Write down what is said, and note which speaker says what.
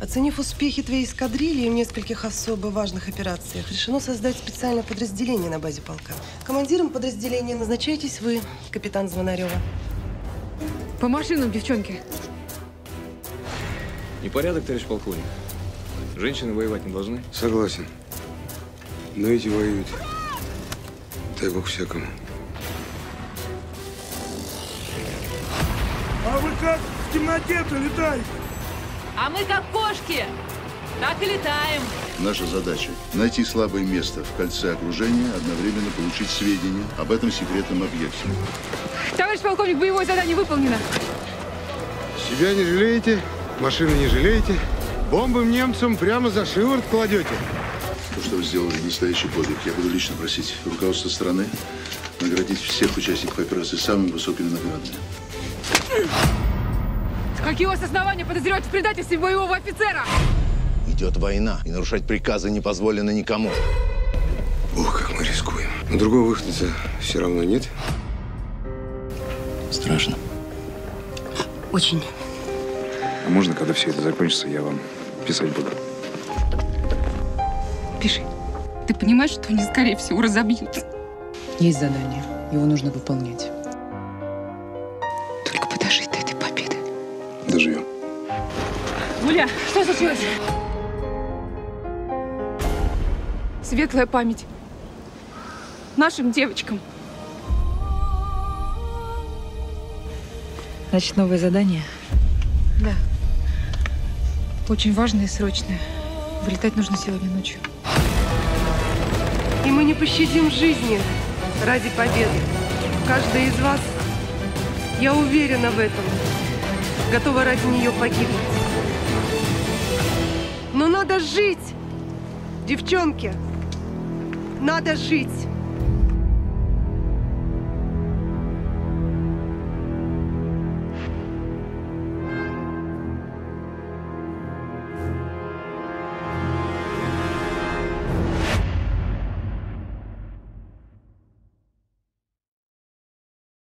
Speaker 1: Оценив успехи твоей эскадрильи в нескольких особо важных операциях, решено создать специальное подразделение на базе полка. Командиром подразделения назначаетесь вы, капитан Звонарева.
Speaker 2: По машинам, девчонки.
Speaker 3: Непорядок, товарищ полковник. Женщины воевать не должны.
Speaker 4: Согласен. Но эти воюют. Дай бог всякому.
Speaker 5: А вы как в темноте-то летаете?
Speaker 6: А мы как кошки, так и летаем.
Speaker 7: Наша задача – найти слабое место в кольце окружения, одновременно получить сведения об этом секретном объекте.
Speaker 2: Товарищ полковник, боевое задание выполнено.
Speaker 4: Себя не жалеете, машины не жалеете. Бомбы немцам прямо за шиворот кладете.
Speaker 7: То, что вы сделали, настоящий подвиг. Я буду лично просить руководство страны наградить всех участников операции самыми высокими наградами.
Speaker 2: Какие у вас основания подозревать в предательстве боевого офицера?
Speaker 8: Идет война, и нарушать приказы не позволено никому.
Speaker 4: Ох, как мы рискуем. Но другого выхода все равно нет.
Speaker 8: Страшно.
Speaker 9: Очень.
Speaker 3: А можно, когда все это закончится, я вам писать буду?
Speaker 2: Пиши. Ты понимаешь, что они, скорее всего, разобьют?
Speaker 9: Есть задание. Его нужно выполнять.
Speaker 4: Доживем.
Speaker 2: Гуля, что случилось? Светлая память. Нашим девочкам.
Speaker 9: Значит, новое задание.
Speaker 2: Да. Очень важное и срочное. Вылетать нужно сегодня ночью.
Speaker 1: И мы не пощадим жизни ради победы. Каждая из вас, я уверена в этом, готова ради нее погибнуть. Но надо жить, девчонки. Надо жить.